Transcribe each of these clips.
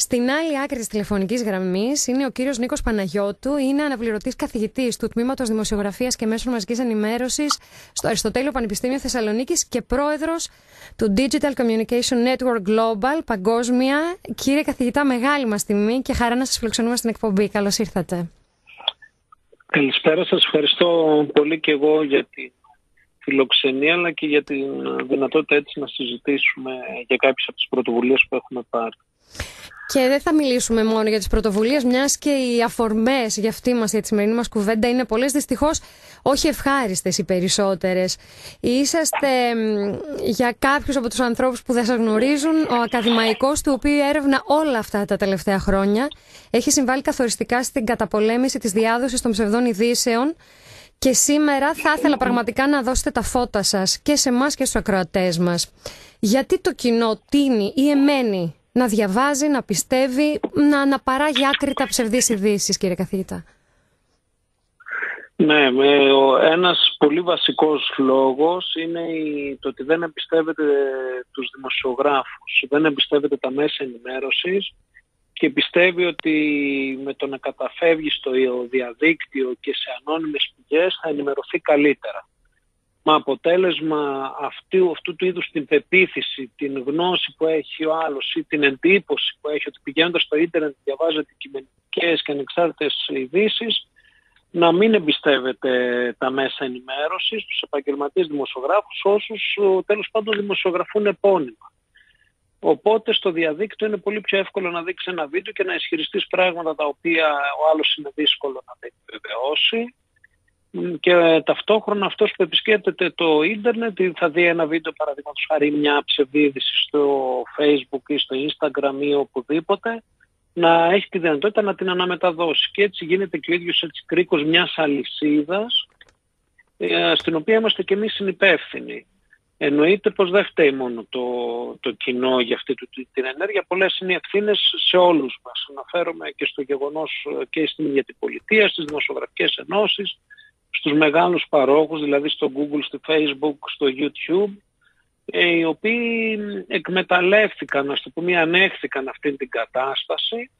Στην άλλη άκρη της τηλεφωνικής γραμμής είναι ο κύριος Νίκος Παναγιώτου, είναι αναπληρωτής καθηγητής του Τμήματος Δημοσιογραφίας και Μέσων Μαζικής Ενημέρωσης στο Αριστοτέλειο Πανεπιστήμιο Θεσσαλονίκης και πρόεδρος του Digital Communication Network Global παγκόσμια. Κύριε καθηγητά, μεγάλη μας τιμή και χαρά να σας φιλοξενούμε στην εκπομπή. Καλώς ήρθατε. Καλησπέρα σας. Ευχαριστώ πολύ και εγώ για την φιλοξενία αλλά και για τη δυνατότητα έτσι να συζητήσουμε για κάποιες από τις πρωτοβουλίες που έχουμε πάρει. Και δεν θα μιλήσουμε μόνο για τις πρωτοβουλίες, μιας και οι αφορμές για αυτή μας, για τη σημερινή μας κουβέντα είναι πολλές, δυστυχώς όχι ευχάριστες οι περισσότερες. Είσαστε για κάποιους από τους ανθρώπους που δεν σας γνωρίζουν, ο ακαδημαϊκός του οποίου έρευνα όλα αυτά τα τελευταία χρόνια έχει συμβάλει καθοριστικά στην καταπολέμηση της διάδοσης των ψευδών ειδήσεων και σήμερα θα ήθελα πραγματικά να δώσετε τα φώτα σας και σε εμάς και στους ακροατές μας. Γιατί το κοινό τίνει ή εμένει να διαβάζει, να πιστεύει, να αναπαράγει άκρητα ψευδείς ειδήσεις, κύριε καθηγητά. Ναι, ένας πολύ βασικός λόγος είναι το ότι δεν εμπιστεύεται τους δημοσιογράφους, δεν εμπιστεύεται τα μέσα ενημέρωσης και πιστεύει ότι με το να καταφεύγει στο διαδίκτυο και σε ανώνυμες πηγές θα ενημερωθεί καλύτερα. Μα αποτέλεσμα αυτού, αυτού του είδους την πεποίθηση, την γνώση που έχει ο άλλος ή την εντύπωση που έχει ότι πηγαίνοντας στο ίντερνετ διαβάζεται κειμενικές και ανεξάρτητες ειδήσεις, να μην εμπιστεύεται τα μέσα ενημέρωσης, τους επαγγελματίες δημοσιογράφους, όσους τέλος πάντων δημοσιογραφούν επώνυμα. Οπότε στο διαδίκτυο είναι πολύ πιο εύκολο να δείξει ένα βίντεο και να ισχυριστείς πράγματα τα οποία ο άλλος είναι δύσκολο να επιβεβαιώσει και ταυτόχρονα αυτός που επισκέπτεται το ίντερνετ θα δει ένα βίντεο παραδείγματος χάρη μια ψευδίδηση στο facebook ή στο instagram ή οπουδήποτε να έχει τη δυνατότητα να την αναμεταδώσει και έτσι γίνεται και ο ίδιος έτσι κρίκος μιας αλυσίδας ε, στην οποία είμαστε και εμείς συνυπεύθυνοι. Εννοείται πως δεν φταίει μόνο το, το κοινό για αυτή την ενέργεια. Πολλές είναι οι ευθύνες σε όλους μας. Αναφέρομαι και στο γεγονός ε, και στην ίδια την πολιτεία, στις δημοσιογραφικές ενώσεις, στους μεγάλους παρόχους, δηλαδή στο Google, στο Facebook, στο YouTube, ε, οι οποίοι εκμεταλλεύτηκαν, να το πούμε, ανέχθηκαν αυτή την κατάσταση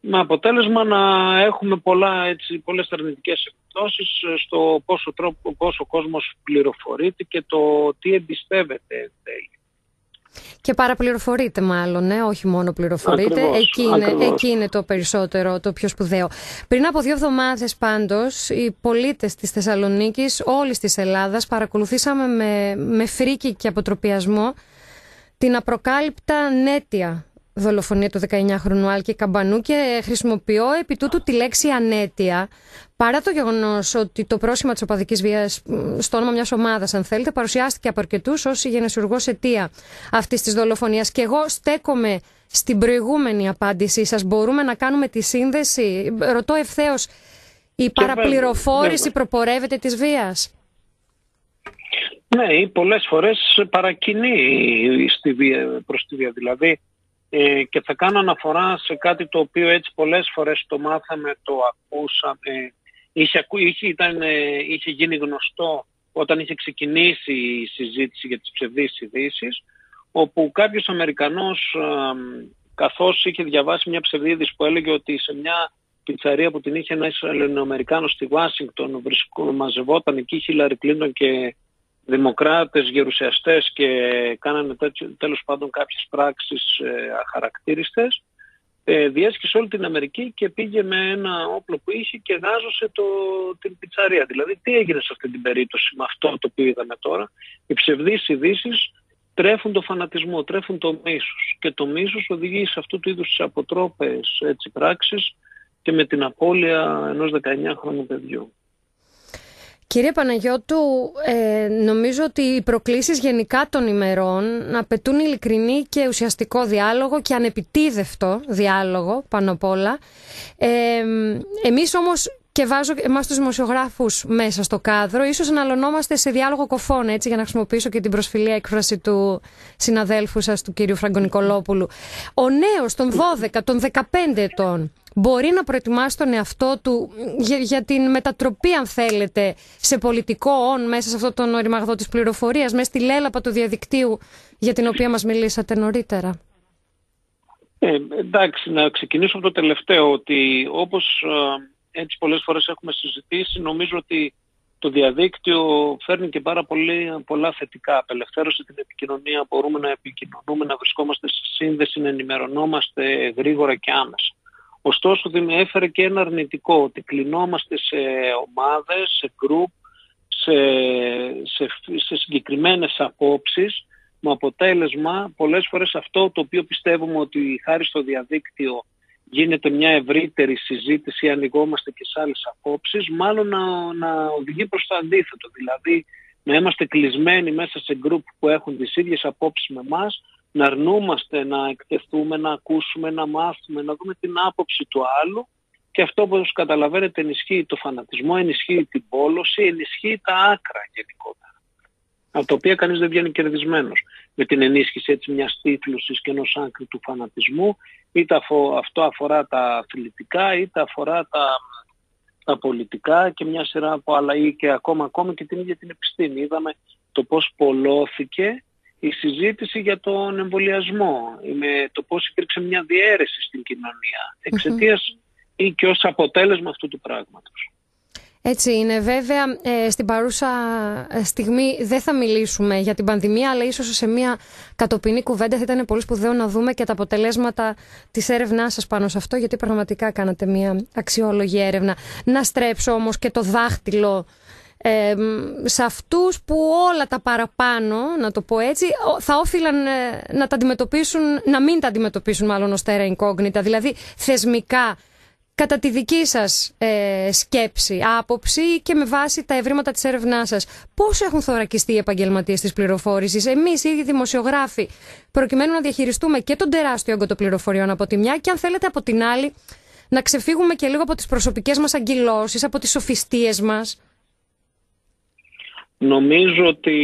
με αποτέλεσμα να έχουμε πολλά, έτσι, πολλές αρνητικές επιπτώσεις στο πόσο, τρόπο, πόσο ο κόσμος πληροφορείται και το τι εμπιστεύεται εν τέλει. Και παραπληροφορείται μάλλον, ναι, όχι μόνο πληροφορείται. εκεί, είναι, εκεί είναι το περισσότερο, το πιο σπουδαίο. Πριν από δύο εβδομάδες πάντως, οι πολίτες της Θεσσαλονίκης, όλης της Ελλάδας, παρακολουθήσαμε με, με φρίκη και αποτροπιασμό την απροκάλυπτα νέτια δολοφονία του 19χρονου Άλκη Καμπανού και χρησιμοποιώ επί τούτου τη λέξη ανέτεια παρά το γεγονός ότι το πρόσημα της οπαδικής βίας στο όνομα μιας ομάδας, αν θέλετε, παρουσιάστηκε από αρκετούς ως η γενεσιουργός αιτία αυτής της δολοφονίας. Και εγώ στέκομαι στην προηγούμενη απάντησή σας. Μπορούμε να κάνουμε τη σύνδεση; Ρωτώ ευθέως, η παραπληροφόρηση προπορεύεται της βίας; Ναι, πολλές φορές παρακινεί στη βία, προς τη βία. Δηλαδή, ε, και θα κάνω αναφορά σε κάτι το οποίο έτσι πολλές φορές το μάθαμε, το ακούσαμε, είχε, είχε, ήταν, ε, είχε γίνει γνωστό όταν είχε ξεκινήσει η συζήτηση για τις ψευδείς ειδήσει, όπου κάποιος Αμερικανός καθώς είχε διαβάσει μια ψευδίδηση που έλεγε ότι σε μια πιτσαρία που την είχε ένας Ελληνοαμερικάνος στη Βάσιγκτον μαζευόταν εκεί η Χίλαρη Κλίντον και δημοκράτες, γερουσιαστές και κάνανε τέλος πάντων κάποιες πράξεις ε, αχαρακτήριστες ε, διέσχισε όλη την Αμερική και πήγε με ένα όπλο που είχε και γάζωσε το, την πιτσαρία. Δηλαδή τι έγινε σε αυτή την περίπτωση με αυτό το οποίο είδαμε τώρα; Οι ψευδείς ειδήσεις τρέφουν το φανατισμό, τρέφουν το μίσος και το μίσος οδηγεί σε αυτού του είδους τις αποτρόπες έτσι, πράξεις και με την απώλεια ενός 19χρονου παιδιού. Κύριε Παναγιώτου, ε, νομίζω ότι οι προκλήσεις γενικά των ημερών απαιτούν ειλικρινή και ουσιαστικό διάλογο και ανεπιτίδευτο διάλογο πάνω απ' όλα. Ε, εμείς όμως και βάζω εμάς τους δημοσιογράφους μέσα στο κάδρο, ίσως αναλωνόμαστε σε διάλογο κοφών, έτσι, για να χρησιμοποιήσω και την προσφυλία έκφραση του συναδέλφου σας, του κύριου Φραγκονικολόπουλου. Ο νέος των 12, των 15 ετών, μπορεί να προετοιμάσει τον εαυτό του για, την μετατροπή, αν θέλετε, σε πολιτικό όν μέσα σε αυτό τον οριμαγδό της πληροφορίας, μέσα στη λέλαπα του διαδικτύου για την οποία μας μιλήσατε νωρίτερα. Ε, εντάξει, να ξεκινήσω από το τελευταίο, ότι όπως ε, έτσι πολλές φορές έχουμε συζητήσει, νομίζω ότι το διαδίκτυο φέρνει και πάρα πολύ, πολλά θετικά. Απελευθέρωσε την επικοινωνία, μπορούμε να επικοινωνούμε, να βρισκόμαστε σε σύνδεση, να ενημερωνόμαστε γρήγορα και άμεσα. Ωστόσο, έφερε και ένα αρνητικό, ότι κλεινόμαστε σε ομάδες, σε γκρουπ, σε, σε, σε συγκεκριμένες απόψεις, με αποτέλεσμα πολλές φορές αυτό το οποίο πιστεύουμε ότι χάρη στο διαδίκτυο γίνεται μια ευρύτερη συζήτηση, ανοιγόμαστε και σε άλλες απόψεις, μάλλον να, να οδηγεί προς το αντίθετο. Δηλαδή να είμαστε κλεισμένοι μέσα σε γκρουπ που έχουν τις ίδιες απόψεις με εμάς, να αρνούμαστε να εκτεθούμε, να ακούσουμε, να μάθουμε, να δούμε την άποψη του άλλου και αυτό όπως καταλαβαίνετε ενισχύει το φανατισμό, ενισχύει την πόλωση, ενισχύει τα άκρα γενικότερα. Από τα οποία κανείς δεν βγαίνει κερδισμένος με την ενίσχυση έτσι μιας τίτλωσης και ενός άκρη του φανατισμού είτε αυτό αφορά τα αθλητικά είτε αφορά τα, τα πολιτικά και μια σειρά από άλλα ή και ακόμα, ακόμα και την ίδια την επιστήμη. Είδαμε το πώς πολλώθηκε η συζήτηση για τον εμβολιασμό, με το πώς υπήρξε μια διαίρεση στην κοινωνία εξαιτίας ή και ως αποτέλεσμα αυτού του πράγματος. Έτσι είναι. Βέβαια, ε, στην παρούσα ε, στιγμή δεν θα μιλήσουμε για την πανδημία, αλλά ίσως σε μια κατοπινή κουβέντα θα ήταν πολύ σπουδαίο να δούμε και τα αποτελέσματα της έρευνάς σας πάνω σε αυτό, γιατί πραγματικά κάνατε μια αξιόλογη έρευνα. Να στρέψω όμως και το δάχτυλο ε, σε αυτούς που όλα τα παραπάνω, να το πω έτσι, θα όφυλαν ε, να τα αντιμετωπίσουν, να μην τα αντιμετωπίσουν μάλλον ως τέρα incognita, δηλαδή θεσμικά κατά τη δική σας ε, σκέψη, άποψη και με βάση τα ευρήματα της έρευνάς σας, πώς έχουν θωρακιστεί οι επαγγελματίες της πληροφόρησης, εμείς οι ίδιοι δημοσιογράφοι, προκειμένου να διαχειριστούμε και τον τεράστιο όγκο των πληροφοριών από τη μια και αν θέλετε από την άλλη να ξεφύγουμε και λίγο από τις προσωπικές μας αγκυλώσεις, από τις σοφιστίες μας. Νομίζω ότι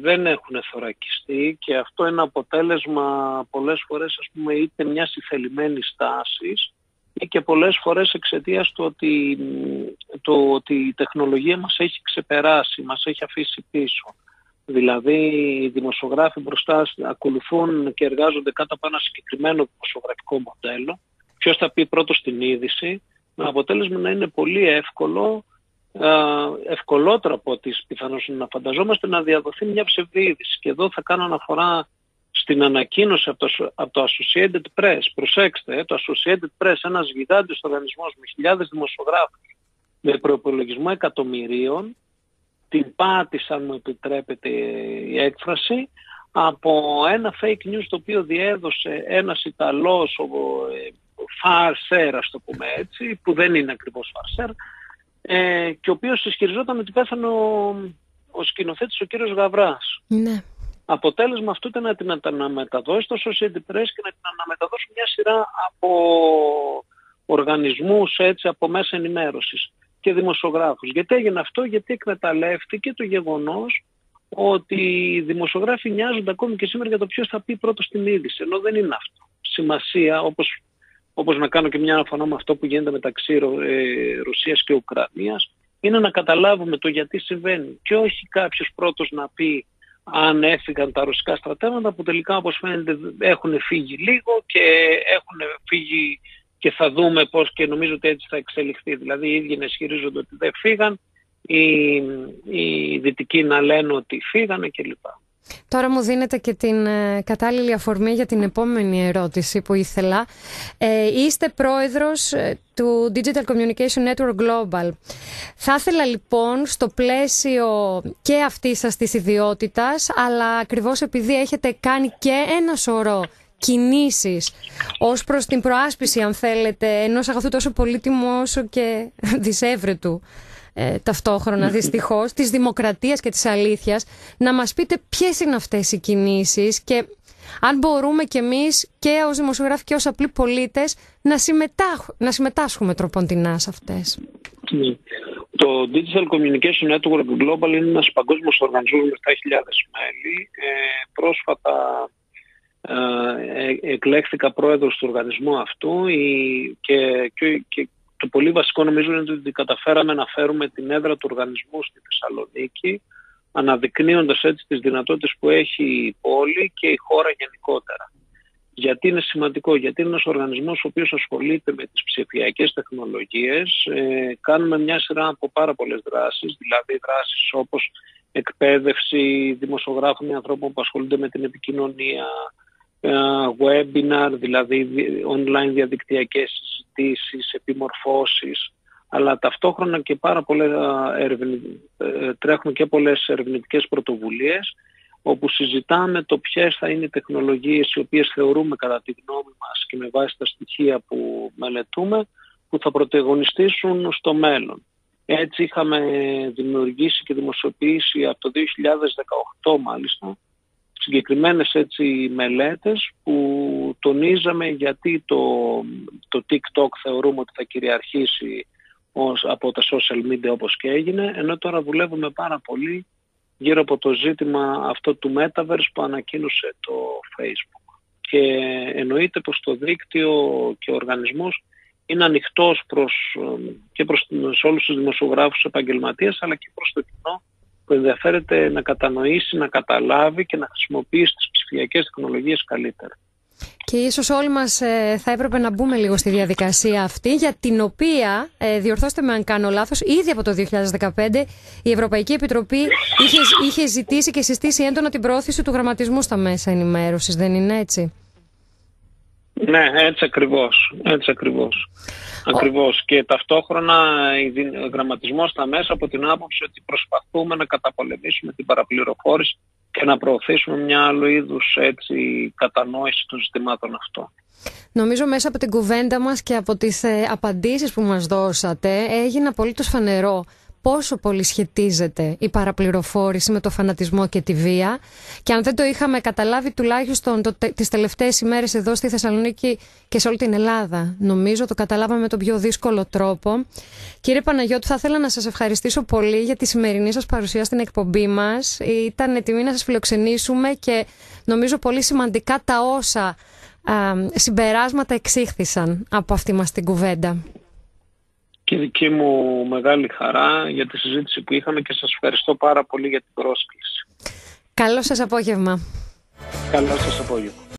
δεν έχουν θωρακιστεί και αυτό είναι αποτέλεσμα πολλές φορές ας πούμε είτε μιας ηθελημένης στάσης ή και πολλές φορές εξαιτίας του ότι, το, ότι η τεχνολογία μας έχει ξεπεράσει, μας έχει αφήσει πίσω. Δηλαδή οι δημοσιογράφοι μπροστά ακολουθούν και εργάζονται κάτω από ένα συγκεκριμένο δημοσιογραφικό μοντέλο. Ποιος θα πει πρώτος στην είδηση, με αποτέλεσμα να είναι πολύ εύκολο, ευκολότερο από ό,τι πιθανώς να φανταζόμαστε, να διαδοθεί μια ψευδή είδηση. Και εδώ θα κάνω αναφορά στην ανακοίνωση από το, από το Associated Press, προσέξτε, ε, το Associated Press, ένας γιγάντιος οργανισμός με χιλιάδες δημοσιογράφους, με προπολογισμό εκατομμυρίων, την πάτησαν, μου επιτρέπεται η έκφραση, από ένα fake news το οποίο διέδωσε ένας Ιταλός, ο Φαρσέρ, ας το πούμε έτσι, που δεν είναι ακριβώς Φαρσέρ, ε, και ο οποίος ισχυριζόταν ότι πέθανε ο, ο σκηνοθέτης ο κύριος Γαβράς. Ναι. Αποτέλεσμα αυτού ήταν να την αναμεταδώσει στο Society Press και να την αναμεταδώσει μια σειρά από οργανισμούς, έτσι, από μέσα ενημέρωσης και δημοσιογράφους. Γιατί έγινε αυτό, γιατί εκμεταλλεύτηκε το γεγονός ότι οι δημοσιογράφοι νοιάζονται ακόμη και σήμερα για το ποιος θα πει πρώτος στην είδηση, ενώ δεν είναι αυτό. Σημασία, όπως, όπως να κάνω και μια αναφορά με αυτό που γίνεται μεταξύ ε, Ρωσίας και Ουκρανίας, είναι να καταλάβουμε το γιατί συμβαίνει και όχι κάποιος πρώτος να πει αν έφυγαν τα ρωσικά στρατεύματα που τελικά όπως φαίνεται έχουν φύγει λίγο και έχουν φύγει και θα δούμε πώς και νομίζω ότι έτσι θα εξελιχθεί. Δηλαδή οι ίδιοι να ισχυρίζονται ότι δεν φύγαν, οι, οι δυτικοί να λένε ότι φύγανε κλπ. Τώρα μου δίνετε και την ε, κατάλληλη αφορμή για την επόμενη ερώτηση που ήθελα. Ε, είστε πρόεδρος ε, του Digital Communication Network Global. Θα ήθελα λοιπόν στο πλαίσιο και αυτής σας της ιδιότητας, αλλά ακριβώς επειδή έχετε κάνει και ένα σωρό κινήσεις ως προς την προάσπιση αν θέλετε ενός αγαθού τόσο πολύτιμου όσο και δυσέβρετου ε, ταυτόχρονα δυστυχώς της δημοκρατίας και της αλήθειας να μας πείτε ποιες είναι αυτές οι κινήσεις και αν μπορούμε κι εμείς και ως δημοσιογράφοι και ως απλοί πολίτες να, να συμμετάσχουμε τροποντινά σε αυτές. Ναι. Το Digital Communication Network Global είναι ένας παγκόσμιος οργανισμός με 7.000 μέλη. Ε, πρόσφατα ε, ε, εκλέχθηκα πρόεδρος του οργανισμού αυτού και, και, και το πολύ βασικό νομίζω είναι ότι καταφέραμε να φέρουμε την έδρα του οργανισμού στη Θεσσαλονίκη, αναδεικνύοντας έτσι τις δυνατότητες που έχει η πόλη και η χώρα γενικότερα. Γιατί είναι σημαντικό, γιατί είναι ένας οργανισμός ο οποίος ασχολείται με τις ψηφιακές τεχνολογίες. Ε, κάνουμε μια σειρά από πάρα πολλές δράσεις, δηλαδή δράσεις όπως εκπαίδευση δημοσιογράφων ή ανθρώπων που ασχολούνται με την επικοινωνία, ε, webinar, δηλαδή online διαδικτυακές συζητήσεις, επιμορφώσεις, αλλά ταυτόχρονα και πάρα πολλές, ε, τρέχουν και πολλές ερευνητικές πρωτοβουλίες όπου συζητάμε το ποιες θα είναι οι τεχνολογίες οι οποίες θεωρούμε κατά τη γνώμη μας και με βάση τα στοιχεία που μελετούμε που θα πρωτεγωνιστήσουν στο μέλλον. Έτσι είχαμε δημιουργήσει και δημοσιοποιήσει από το 2018 μάλιστα συγκεκριμένες έτσι μελέτες που τονίζαμε γιατί το, το TikTok θεωρούμε ότι θα κυριαρχήσει ως, από τα social media όπως και έγινε, ενώ τώρα δουλεύουμε πάρα πολύ γύρω από το ζήτημα αυτό του Metaverse που ανακοίνωσε το Facebook. Και εννοείται πως το δίκτυο και ο οργανισμός είναι ανοιχτός προς, και προς σε όλους τους δημοσιογράφους επαγγελματίες αλλά και προς το κοινό που ενδιαφέρεται να κατανοήσει, να καταλάβει και να χρησιμοποιήσει τις ψηφιακές τεχνολογίες καλύτερα. Και ίσως όλοι μας ε, θα έπρεπε να μπούμε λίγο στη διαδικασία αυτή για την οποία, ε, διορθώστε με αν κάνω λάθος, ήδη από το 2015 η Ευρωπαϊκή Επιτροπή είχε, είχε ζητήσει και συστήσει έντονα την πρόθεση του γραμματισμού στα μέσα ενημέρωσης, δεν είναι έτσι; Ναι, έτσι ακριβώς. Έτσι ακριβώς. Ακριβώς. Και ταυτόχρονα ο γραμματισμός στα μέσα από την άποψη ότι προσπαθούμε να καταπολεμήσουμε την παραπληροφόρηση και να προωθήσουμε μια άλλου είδους έτσι, κατανόηση των ζητημάτων αυτών. Νομίζω μέσα από την κουβέντα μας και από τις ε, απαντήσεις που μας δώσατε έγινε απολύτως φανερό πόσο πολύ σχετίζεται η παραπληροφόρηση με το φανατισμό και τη βία και αν δεν το είχαμε καταλάβει τουλάχιστον το, τις τελευταίες ημέρες εδώ στη Θεσσαλονίκη και σε όλη την Ελλάδα. Νομίζω το καταλάβαμε με τον πιο δύσκολο τρόπο. Κύριε Παναγιώτου, θα ήθελα να σας ευχαριστήσω πολύ για τη σημερινή σας παρουσία στην εκπομπή μας. Ήταν τιμή να σας φιλοξενήσουμε και νομίζω πολύ σημαντικά τα όσα συμπεράσματα εξήχθησαν από αυτή μας την κουβέντα και δική μου μεγάλη χαρά για τη συζήτηση που είχαμε και σας ευχαριστώ πάρα πολύ για την πρόσκληση. Καλό σας απόγευμα. Καλό σας απόγευμα.